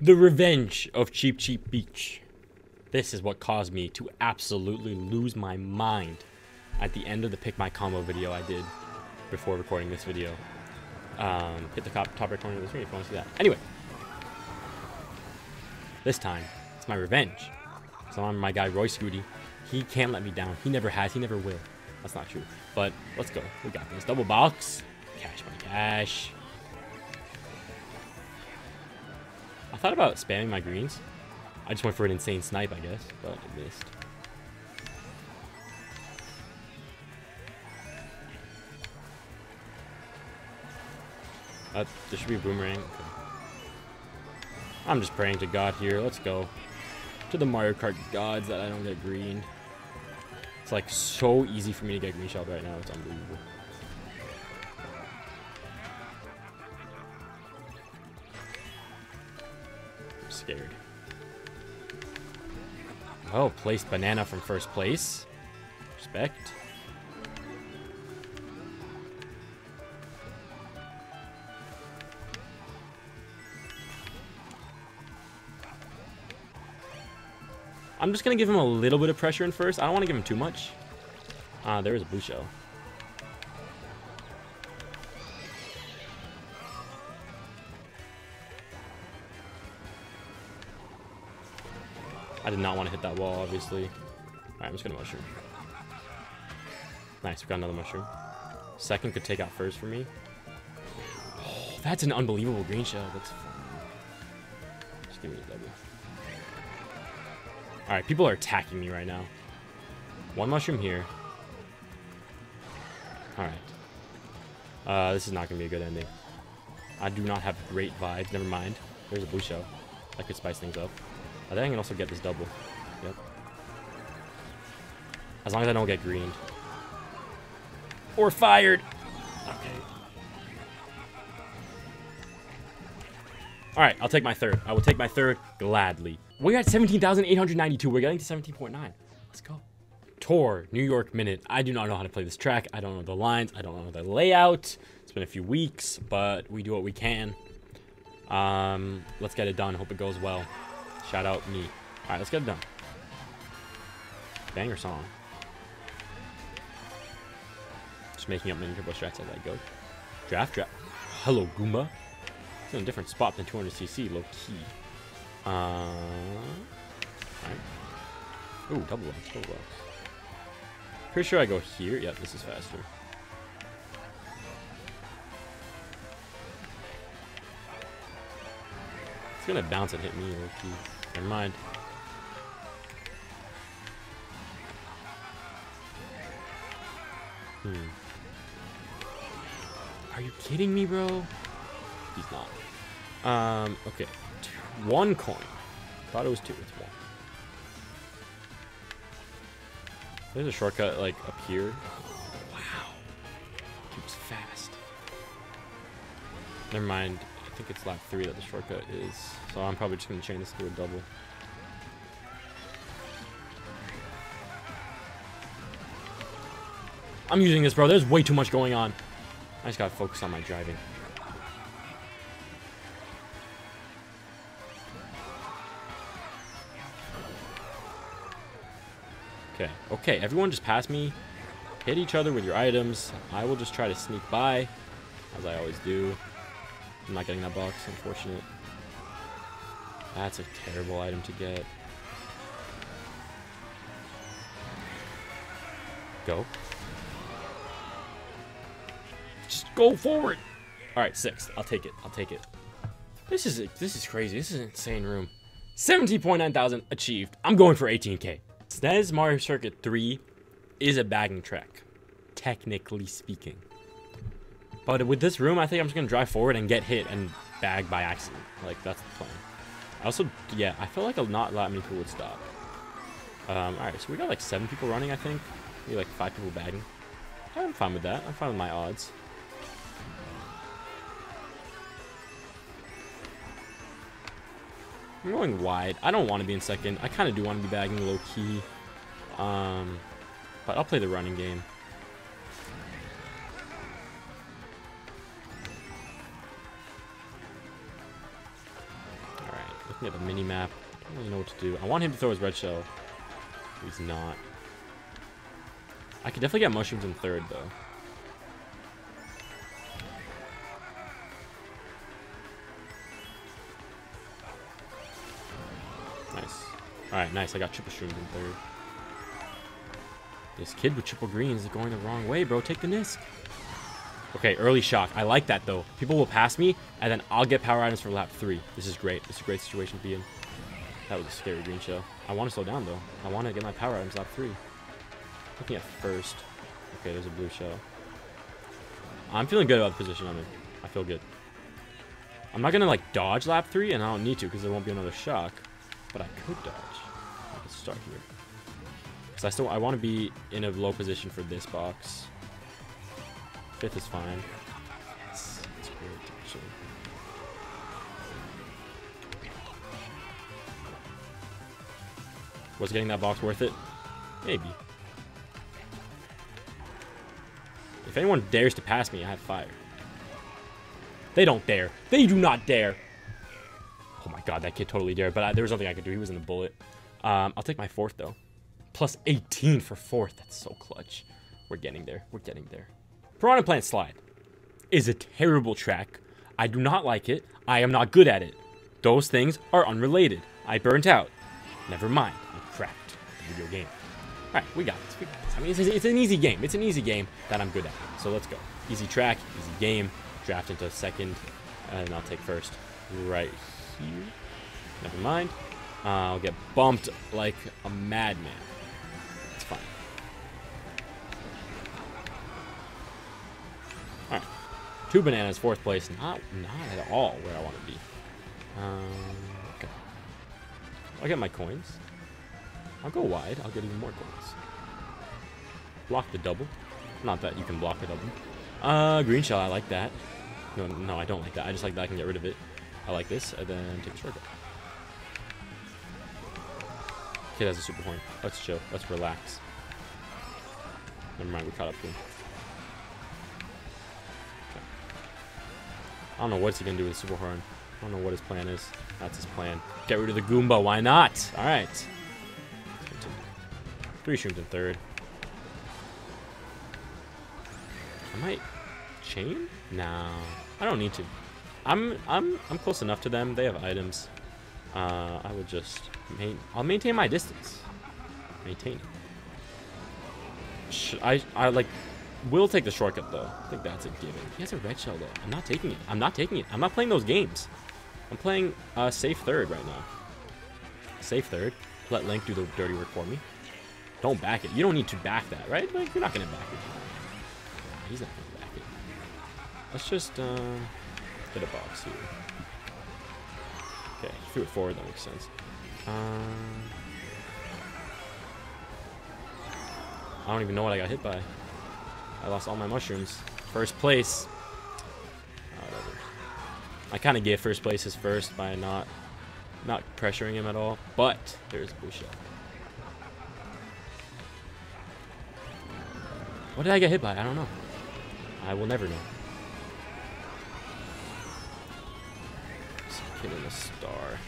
The Revenge of Cheep Cheep Beach. This is what caused me to absolutely lose my mind at the end of the Pick My Combo video I did before recording this video. Um, hit the top, top right corner of the screen if you want to see that. Anyway, this time, it's my revenge. So I'm my guy Roy Scooty. He can't let me down. He never has. He never will. That's not true. But let's go. We got this. Double box. Cash money cash. I thought about spamming my greens. I just went for an insane snipe, I guess, but it missed. Uh, there should be a boomerang. Okay. I'm just praying to God here. Let's go. To the Mario Kart gods that I don't get green. It's like so easy for me to get green shelled right now. It's unbelievable. Oh, placed banana from first place. Respect. I'm just going to give him a little bit of pressure in first. I don't want to give him too much. Ah, uh, there is a blue shell. I did not want to hit that wall, obviously. Alright, I'm just to mushroom. Nice, we got another mushroom. Second could take out first for me. Oh, that's an unbelievable green shell. That's. Just give me a double. Alright, people are attacking me right now. One mushroom here. Alright. Uh, this is not going to be a good ending. I do not have great vibes. Never mind. There's a blue shell. That could spice things up. I think I can also get this double. Yep. As long as I don't get greened. Or fired! Okay. Alright, I'll take my third. I will take my third gladly. We're at 17,892. We're getting to 17.9. Let's go. Tour, New York Minute. I do not know how to play this track. I don't know the lines. I don't know the layout. It's been a few weeks, but we do what we can. Um, let's get it done. Hope it goes well. Shout out me. All right, let's get it done. Banger song. Just making up mini turbo strats as I go. Draft draft. Hello, Goomba. It's in a different spot than 200cc, low key. Uh, right. Ooh, double box, double box. Pretty sure I go here. Yep, this is faster. It's gonna bounce and hit me, low key. Never mind. Hmm. Are you kidding me, bro? He's not. Um, okay. One coin. Thought it was two. It's one. There's a shortcut, like, up here. Wow. Keeps fast. Never mind. I think it's lap three that the shortcut is. So I'm probably just going to chain this to a double. I'm using this, bro. There's way too much going on. I just got to focus on my driving. Okay, okay, everyone just pass me. Hit each other with your items. I will just try to sneak by, as I always do. I'm not getting that box, unfortunate. That's a terrible item to get. Go. Just go forward. All right, six. I'll take it. I'll take it. This is this is crazy. This is an insane room. 17.9 thousand achieved. I'm going for 18k. SNES Mario Circuit 3 is a bagging track, technically speaking. But with this room, I think I'm just going to drive forward and get hit and bag by accident. Like, that's the plan. I also, yeah, I feel like not that many people would stop. Um, alright, so we got like seven people running, I think. Maybe like five people bagging. I'm fine with that. I'm fine with my odds. I'm going wide. I don't want to be in second. I kind of do want to be bagging low key. Um, but I'll play the running game. Looking at the mini map. Don't really know what to do. I want him to throw his red shell. He's not. I could definitely get mushrooms in third, though. Nice. Alright, nice. I got triple shrooms in third. This kid with triple greens is going the wrong way, bro. Take the Nisk. Okay, early shock. I like that, though. People will pass me, and then I'll get power items for lap 3. This is great. This is a great situation to be in. That was a scary green shell. I want to slow down, though. I want to get my power items lap 3. Looking at first. Okay, there's a blue shell. I'm feeling good about the position I'm in. I feel good. I'm not going to, like, dodge lap 3, and I don't need to because there won't be another shock. But I could dodge. I could start here. Because I still I want to be in a low position for this box. Fifth is fine. Yes, great, actually. Was getting that box worth it? Maybe. If anyone dares to pass me, I have fire. They don't dare. They do not dare. Oh my god, that kid totally dared, but I, there was nothing I could do. He was in the bullet. Um, I'll take my fourth, though. Plus 18 for fourth. That's so clutch. We're getting there. We're getting there. Piranha Plant Slide is a terrible track. I do not like it. I am not good at it. Those things are unrelated. I burnt out. Never mind. I cracked the video game. All right, we got this. We got this. I mean, it's, it's an easy game. It's an easy game that I'm good at. So let's go. Easy track, easy game. Draft into second, and I'll take first right here. Never mind. Uh, I'll get bumped like a madman. Two bananas, fourth place. Not not at all where I want to be. Um, okay. I'll get my coins. I'll go wide. I'll get even more coins. Block the double. Not that you can block the double. Uh, green shell. I like that. No, no, I don't like that. I just like that I can get rid of it. I like this, and then take a shortcut. Kid has a super horn. Let's chill. Let's relax. Never mind, we caught up to him. I don't know what he's gonna do with super horn. I don't know what his plan is. That's his plan. Get rid of the Goomba. Why not? All right. Three shrooms in third. I might chain? No, I don't need to. I'm I'm I'm close enough to them. They have items. Uh, I would just main. I'll maintain my distance. Maintain. Sh I I like. Will take the shortcut though. I think that's a given. He has a red shell though. I'm not taking it. I'm not taking it. I'm not playing those games. I'm playing uh, safe third right now. Safe third. Let Link do the dirty work for me. Don't back it. You don't need to back that, right? Like you're not gonna back it. Nah, he's not gonna back it. Let's just uh, hit a box here. Okay, threw it forward. That makes sense. Um, I don't even know what I got hit by. I lost all my mushrooms. First place. Uh. I kind of gave first place his first by not not pressuring him at all. But there's shell. What did I get hit by? I don't know. I will never know. Killing a star.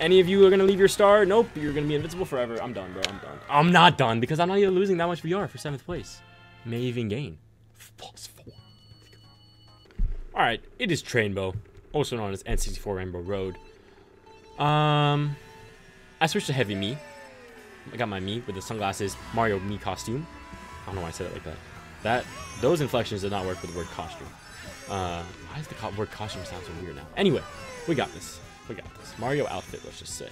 Any of you are gonna leave your star? Nope, you're gonna be invincible forever. I'm done, bro. I'm done. I'm not done because I'm not even losing that much VR for seventh place. May even gain. Plus four. Alright, it is Trainbow, also known as N64 Rainbow Road. Um, I switched to Heavy Mii. I got my Mii with the sunglasses Mario Mii costume. I don't know why I said it like that. That those inflections did not work with the word costume. Uh, why does the co word costume sound so weird now? Anyway, we got this. We got this. Mario outfit, let's just say.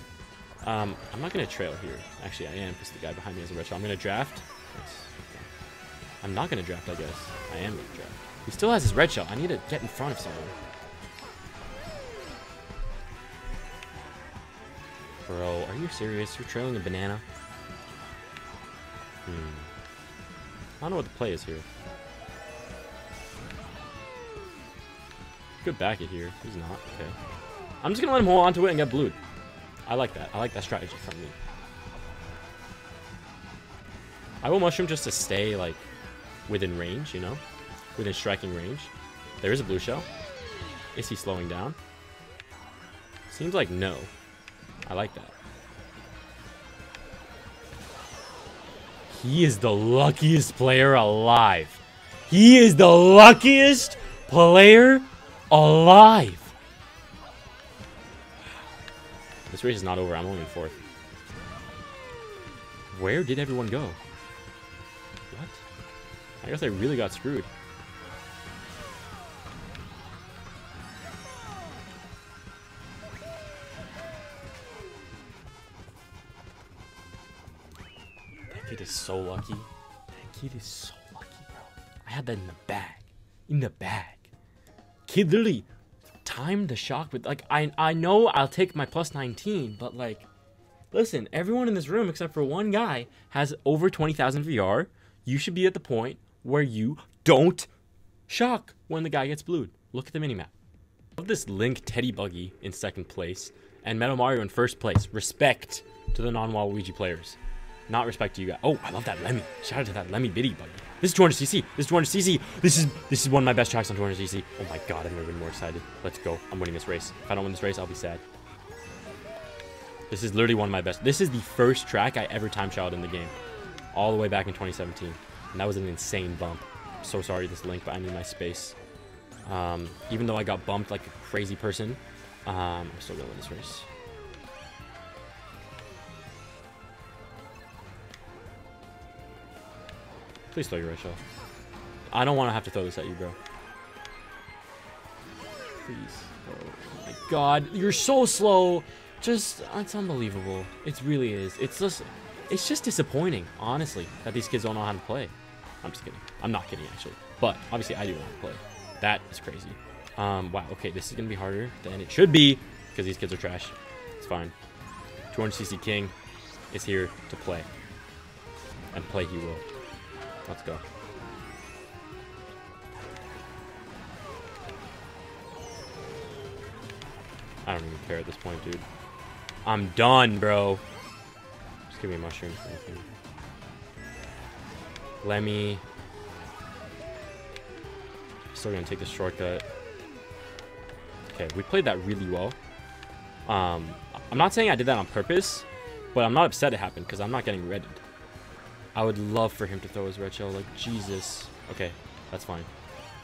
Um, I'm not gonna trail here. Actually, I am because the guy behind me has a red. I'm gonna draft. Nice. I'm not gonna draft, I guess. I am gonna draft. He still has his red shell. I need to get in front of someone. Bro, are you serious? You're trailing a banana? Hmm. I don't know what the play is here. Good back it here. He's not. Okay. I'm just gonna let him hold on to it and get blued. I like that. I like that strategy from me. I will mushroom just to stay like within range, you know? Within striking range. There is a blue shell. Is he slowing down? Seems like no. I like that. He is the luckiest player alive. He is the luckiest player alive. This race is not over. I'm only in fourth. Where did everyone go? I guess I really got screwed. That kid is so lucky. That kid is so lucky, bro. I had that in the bag. In the bag. Kid literally timed the shock with like I I know I'll take my plus 19, but like listen, everyone in this room except for one guy has over 20,000 VR. You should be at the point where you don't shock when the guy gets blued. Look at the minimap. Love this Link Teddy Buggy in second place and Metal Mario in first place. Respect to the non-Waluigi players. Not respect to you guys. Oh, I love that Lemmy. Shout out to that Lemmy Biddybuggy. This is 200cc. This is 200cc. This is this is one of my best tracks on 200cc. Oh my god, I've never been more excited. Let's go. I'm winning this race. If I don't win this race, I'll be sad. This is literally one of my best. This is the first track I ever time trialed in the game. All the way back in 2017. And that was an insane bump. I'm so sorry this link, but I need my space. Um, even though I got bumped like a crazy person, um, I'm still gonna win this race. Please throw your red shell. I don't want to have to throw this at you, bro. Please. Oh my god, you're so slow. Just, it's unbelievable. It really is. It's just, it's just disappointing, honestly, that these kids don't know how to play. I'm just kidding. I'm not kidding, actually. But, obviously, I do want to play. That is crazy. Um, wow, okay, this is going to be harder than it should be, because these kids are trash. It's fine. 200cc King is here to play. And play he will. Let's go. I don't even care at this point, dude. I'm done, bro. Just give me a mushrooms. Me. Still gonna take the shortcut. Okay, we played that really well. Um, I'm not saying I did that on purpose, but I'm not upset it happened because I'm not getting redded. I would love for him to throw his red shell. Like, Jesus. Okay, that's fine.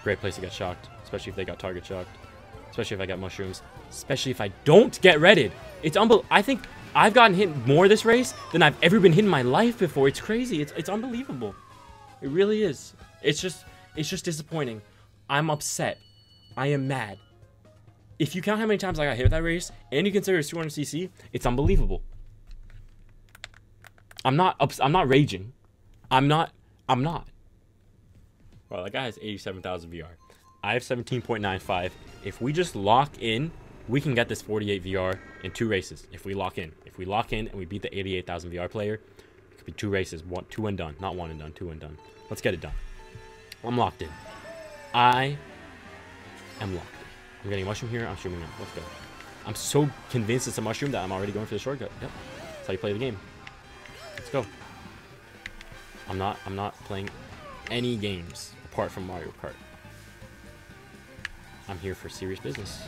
Great place to get shocked, especially if they got target shocked. Especially if I got mushrooms. Especially if I don't get redded. It's unbelievable. I think I've gotten hit more this race than I've ever been hit in my life before. It's crazy. It's, it's unbelievable. It really is. It's just, it's just disappointing. I'm upset. I am mad. If you count how many times I got hit with that race, and you consider it's 200cc, it's unbelievable. I'm not ups I'm not raging. I'm not. I'm not. Well, that guy has 87,000 VR. I have 17.95. If we just lock in, we can get this 48 VR in two races. If we lock in. If we lock in and we beat the 88,000 VR player, could be two races. One, two and done. Not one and done. Two and done. Let's get it done. I'm locked in. I am locked in. I'm getting a mushroom here. I'm streaming now. Let's go. I'm so convinced it's a mushroom that I'm already going for the shortcut. Yep. That's how you play the game. Let's go. I'm not I'm not playing any games apart from Mario Kart. I'm here for serious business.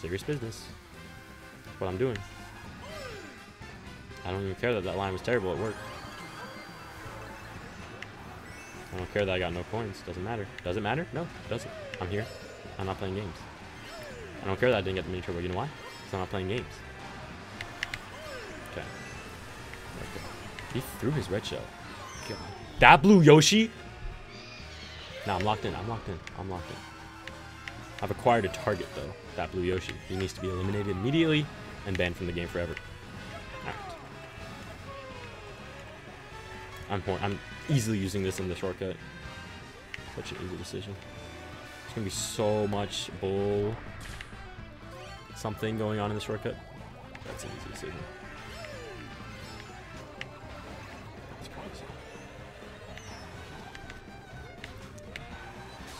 Serious business. That's what I'm doing. I don't even care that that line was terrible It worked. I don't care that I got no coins. Doesn't matter. Does it matter? No, it doesn't. I'm here. I'm not playing games. I don't care that I didn't get the mini turbo. You know why? Because I'm not playing games. Okay. okay. He threw his red shell. God. That blue Yoshi? Nah, I'm locked in. I'm locked in. I'm locked in. I've acquired a target, though. That blue Yoshi. He needs to be eliminated immediately and banned from the game forever. I'm, I'm easily using this in the shortcut. Such an easy decision. There's gonna be so much bull something going on in the shortcut. That's an easy decision.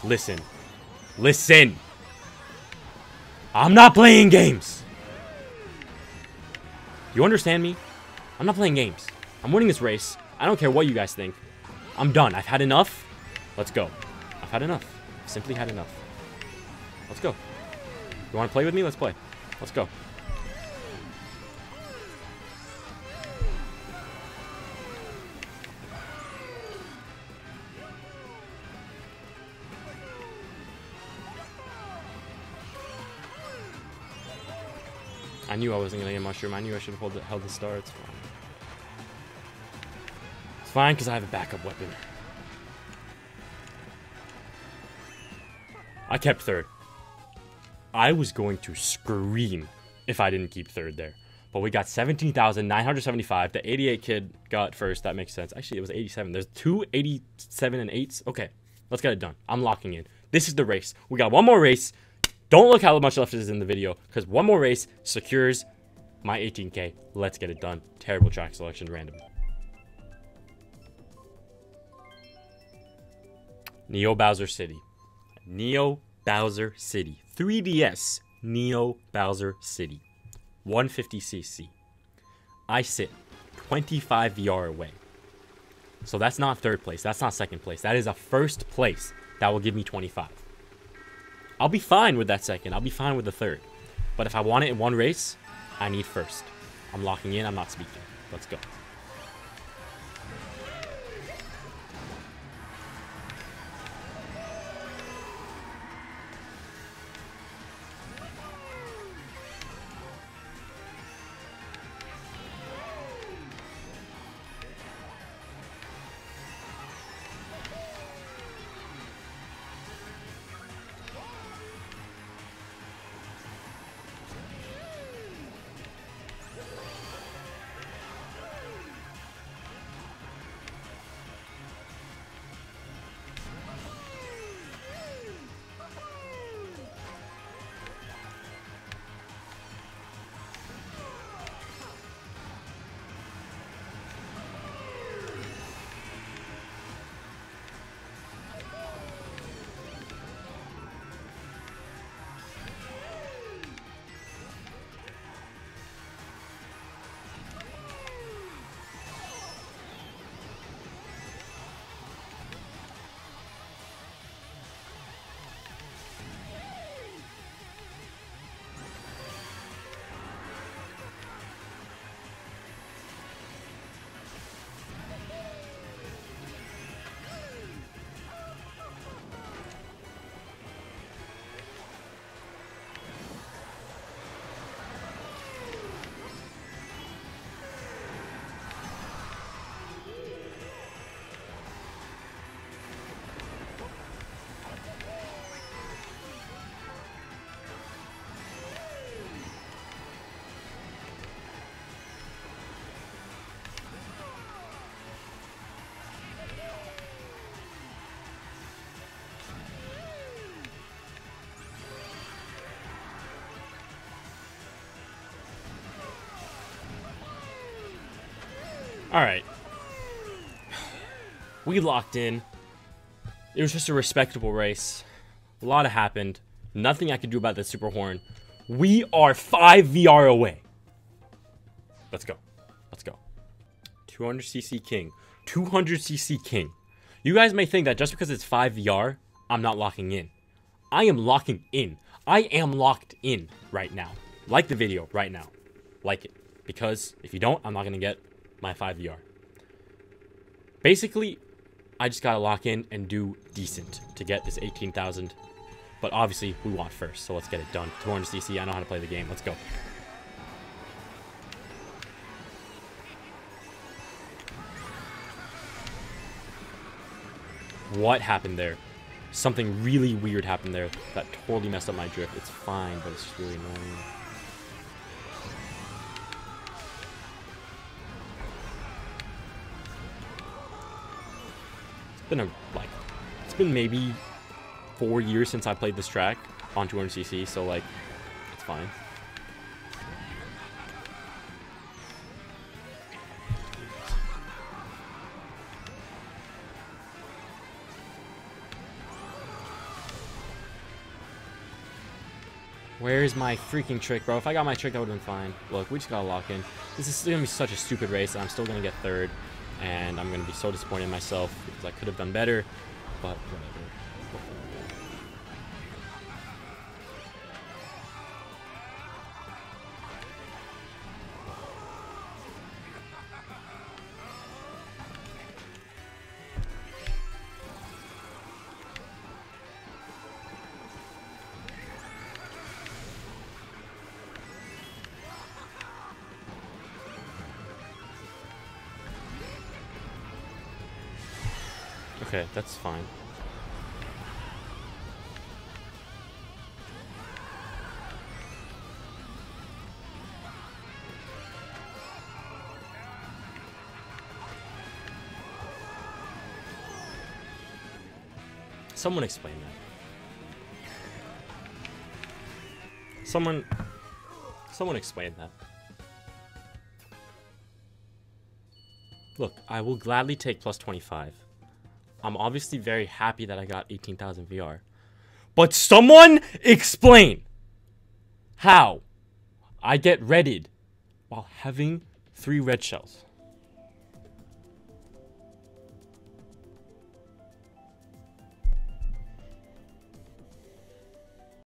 Listen. Listen. I'm not playing games. You understand me? I'm not playing games. I'm winning this race. I don't care what you guys think. I'm done. I've had enough. Let's go. I've had enough. Simply had enough. Let's go. You want to play with me? Let's play. Let's go. I knew I wasn't going to get Mushroom. I knew I should have held the, held the star. It's fine. It's fine because I have a backup weapon. I kept third. I was going to scream if I didn't keep third there. But we got 17,975. The 88 kid got first. That makes sense. Actually, it was 87. There's two 87 and 8s. Okay, let's get it done. I'm locking in. This is the race. We got one more race. Don't look how much left is in the video because one more race secures my 18k. Let's get it done. Terrible track selection, random. Neo Bowser City. Neo Bowser City. 3DS Neo Bowser City. 150cc. I sit 25 VR away. So that's not third place. That's not second place. That is a first place that will give me 25. I'll be fine with that second. I'll be fine with the third. But if I want it in one race, I need first. I'm locking in. I'm not speaking. Let's go. All right. We locked in. It was just a respectable race. A lot happened. Nothing I could do about the super horn. We are 5 VR away. Let's go. Let's go. 200cc King. 200cc King. You guys may think that just because it's 5 VR, I'm not locking in. I am locking in. I am locked in right now. Like the video right now. Like it. Because if you don't, I'm not going to get my 5 VR. Basically, I just gotta lock in and do decent to get this 18,000. But obviously, we want first, so let's get it done. 200 CC, I know how to play the game. Let's go. What happened there? Something really weird happened there that totally messed up my drift. It's fine, but it's just really annoying. Been a like it's been maybe four years since I played this track on 200cc, so like it's fine. Where's my freaking trick, bro? If I got my trick, I would have been fine. Look, we just gotta lock in. This is gonna be such a stupid race, and I'm still gonna get third and I'm going to be so disappointed in myself because I could have done better, but whatever. That's fine. Someone explain that. Someone... Someone explain that. Look, I will gladly take plus 25. I'm obviously very happy that I got 18,000 VR. But someone explain how I get redded while having three red shells.